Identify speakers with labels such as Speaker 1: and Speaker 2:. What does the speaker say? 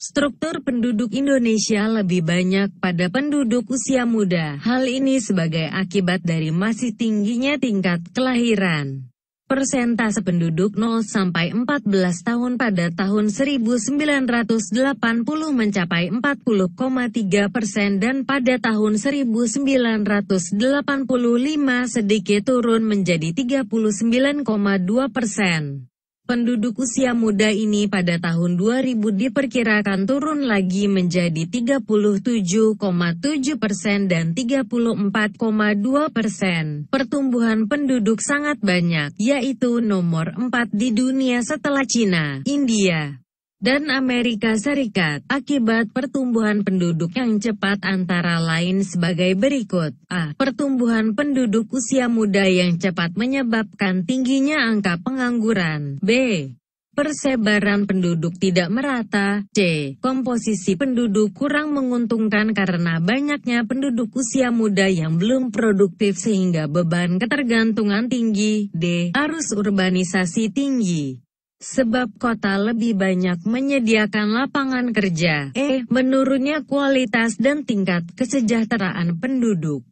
Speaker 1: Struktur penduduk Indonesia lebih banyak pada penduduk usia muda. Hal ini sebagai akibat dari masih tingginya tingkat kelahiran. Persentase penduduk 0 sampai 14 tahun pada tahun 1980 mencapai 40,3 persen dan pada tahun 1985 sedikit turun menjadi 39,2 persen. Penduduk usia muda ini pada tahun 2000 diperkirakan turun lagi menjadi 37,7 persen dan 34,2 persen. Pertumbuhan penduduk sangat banyak, yaitu nomor 4 di dunia setelah Cina, India, dan Amerika Serikat akibat pertumbuhan penduduk yang cepat antara lain sebagai berikut. A. Pertumbuhan penduduk usia muda yang cepat menyebabkan tingginya angka pengangguran. B. Persebaran penduduk tidak merata. C. Komposisi penduduk kurang menguntungkan karena banyaknya penduduk usia muda yang belum produktif sehingga beban ketergantungan tinggi. D. Arus urbanisasi tinggi. Sebab kota lebih banyak menyediakan lapangan kerja. E. Menurunnya kualitas dan tingkat kesejahteraan penduduk.